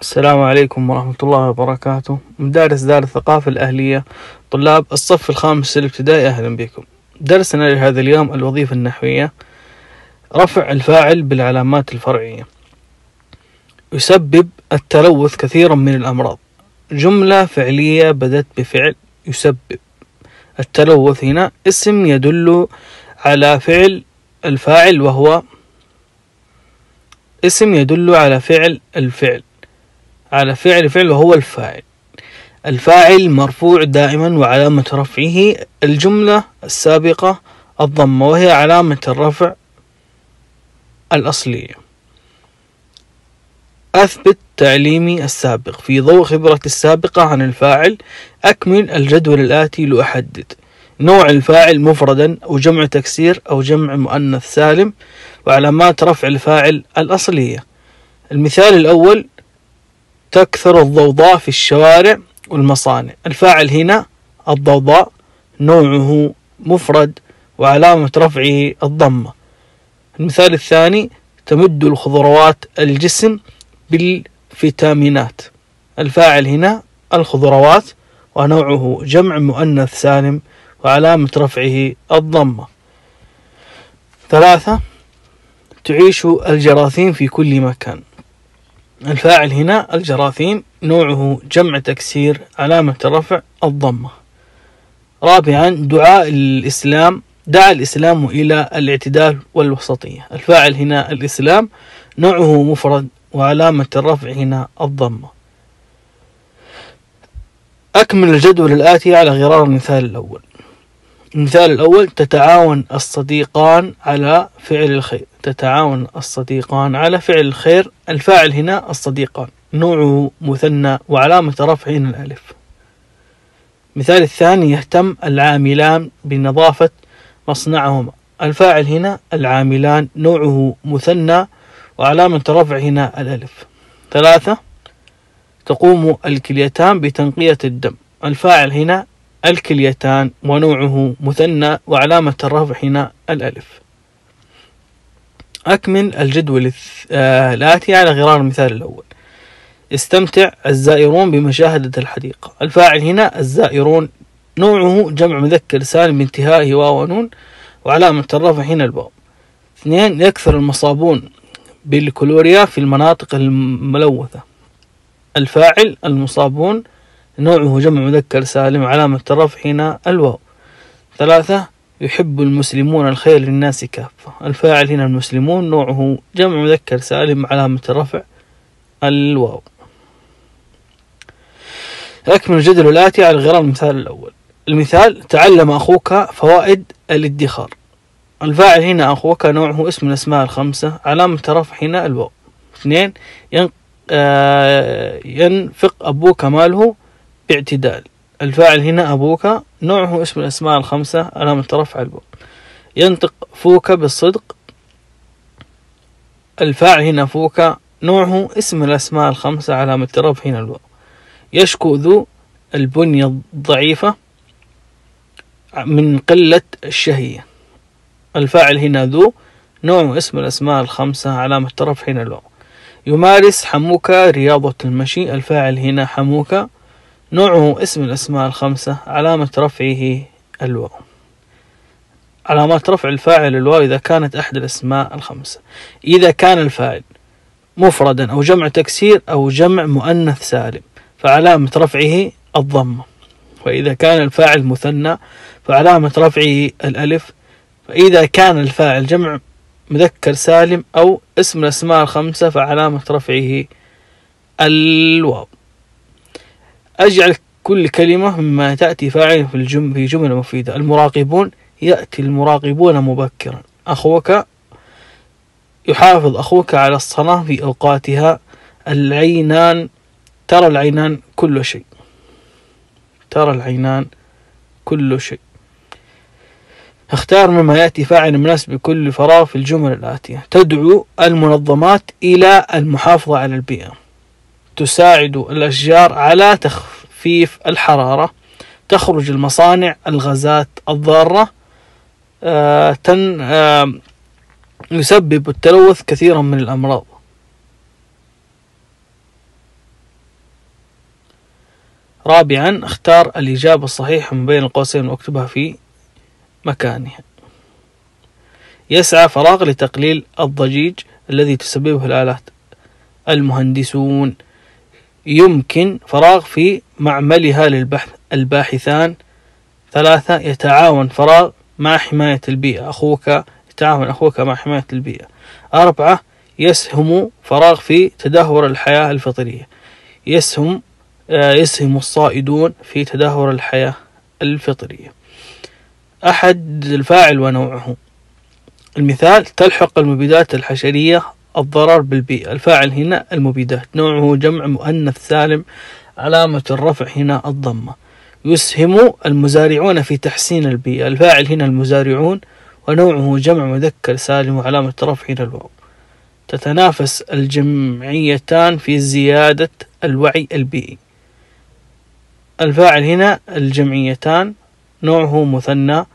السلام عليكم ورحمة الله وبركاته. مدارس دار الثقافة الأهلية. طلاب الصف الخامس الابتدائي أهلا بكم. درسنا لهذا اليوم الوظيفة النحوية. رفع الفاعل بالعلامات الفرعية. يسبب التلوث كثيرا من الأمراض. جملة فعلية بدت بفعل يسبب. التلوث هنا اسم يدل على فعل الفاعل وهو اسم يدل على فعل الفعل. على فعل فعل وهو الفاعل. الفاعل مرفوع دائما وعلامة رفعه الجملة السابقة الضمة وهي علامة الرفع الأصلية. أثبت تعليمي السابق. في ضوء خبرتي السابقة عن الفاعل أكمل الجدول الآتي لأحدد. نوع الفاعل مفردا أو جمع تكسير أو جمع مؤنث سالم وعلامات رفع الفاعل الأصلية. المثال الأول تكثر الضوضاء في الشوارع والمصانع. الفاعل هنا الضوضاء نوعه مفرد وعلامة رفعه الضمة. المثال الثاني تمد الخضروات الجسم بالفيتامينات. الفاعل هنا الخضروات ونوعه جمع مؤنث سالم وعلامة رفعه الضمة. ثلاثة تعيش الجراثيم في كل مكان. الفاعل هنا الجراثيم نوعه جمع تكسير علامة الرفع الضمة. رابعا دعاء الإسلام دعا الإسلام إلى الاعتدال والوسطية. الفاعل هنا الإسلام نوعه مفرد وعلامة الرفع هنا الضمة. أكمل الجدول الآتي على غرار المثال الأول. المثال الأول تتعاون الصديقان على فعل الخير. تتعاون الصديقان على فعل الخير الفاعل هنا الصديقان. نوعه مثنى وعلامة رفعه الألف. مثال الثاني يهتم العاملان بنظافة مصنعهما. الفاعل هنا العاملان نوعه مثنى وعلامة رفع هنا الألف. ثلاثة تقوم الكليتان بتنقية الدم. الفاعل هنا الكليتان ونوعه مثنى وعلامة الرفع هنا الألف. أكمل الجدول آه، الآتي على غرار المثال الأول. استمتع الزائرون بمشاهدة الحديقة. الفاعل هنا الزائرون نوعه جمع مذكر سالم بانتهائه واو ونون وعلامة الرفع هنا الواو اثنين يكثر المصابون بالكلوريا في المناطق الملوثة. الفاعل المصابون نوعه جمع مذكر سالم علامة الرفع هنا الواو. ثلاثة يحب المسلمون الخير للناس كافة. الفاعل هنا المسلمون نوعه جمع مذكر سالم علامة الرفع الواو. أكمل الجدول الآتي على غرار المثال الأول. المثال تعلم أخوك فوائد الادخار. الفاعل هنا أخوك نوعه اسم الأسماء الخمسة علامة رفع هنا الواو. اثنين آه، ينفق أبوك ماله باعتدال. الفاعل هنا أبوك نوعه اسم الأسماء الخمسة علامة رفع الواو ينطق فوك بالصدق. الفاعل هنا فوك نوعه اسم الأسماء الخمسة علامة رفع هنا الواو يشكو ذو البنية الضعيفة من قلة الشهية. الفاعل هنا ذو نوع اسم الأسماء الخمسة علامة رفع هنا الواو يمارس حموك رياضة المشي. الفاعل هنا حموك نوعه اسم الأسماء الخمسة علامة رفعه الواو. علامات رفع الفاعل الواو إذا كانت أحد الأسماء الخمسة. إذا كان الفاعل مفردا أو جمع تكسير أو جمع مؤنث سالم فعلامة رفعه الضمة. وإذا كان الفاعل مثنى فعلامة رفعه الألف. فإذا كان الفاعل جمع مذكر سالم أو اسم الأسماء الخمسة فعلامة رفعه الواو. أجعل كل كلمة مما تأتي فاعل في الجملة في جملة مفيدة. المراقبون يأتي المراقبون مبكرا. أخوك يحافظ أخوك على الصلاة في أوقاتها. العينان ترى العينان كل شيء. ترى العينان كل شيء. اختار مما يأتي فاعل مناسب بكل فراغ في الجمل الآتية. تدعو المنظمات إلى المحافظة على البيئة. تساعد الأشجار على تخفيف الحرارة تخرج المصانع الغازات الضارة آه تن آه يسبب التلوث كثيرا من الأمراض. رابعا اختار الإجابة الصحيحة من بين القوسين وأكتبها في مكانها. يسعى فراغ لتقليل الضجيج الذي تسببه الآلات المهندسون. يمكن فراغ في معملها للبحث الباحثان. ثلاثة يتعاون فراغ مع حماية البيئة. أخوك يتعاون أخوك مع حماية البيئة. أربعة يسهم فراغ في تدهور الحياة الفطرية. يسهم آه، يسهم الصائدون في تدهور الحياة الفطرية. أحد الفاعل ونوعه. المثال تلحق المبيدات الحشرية الضرر بالبيئة الفاعل هنا المبيدات. نوعه جمع مؤنث سالم. علامة الرفع هنا الضمة. يسهم المزارعون في تحسين البيئة الفاعل هنا المزارعون. ونوعه جمع مذكر سالم وعلامة رفع هنا الواو. تتنافس الجمعيتان في زيادة الوعي البيئي الفاعل هنا الجمعيتان. نوعه مثنى.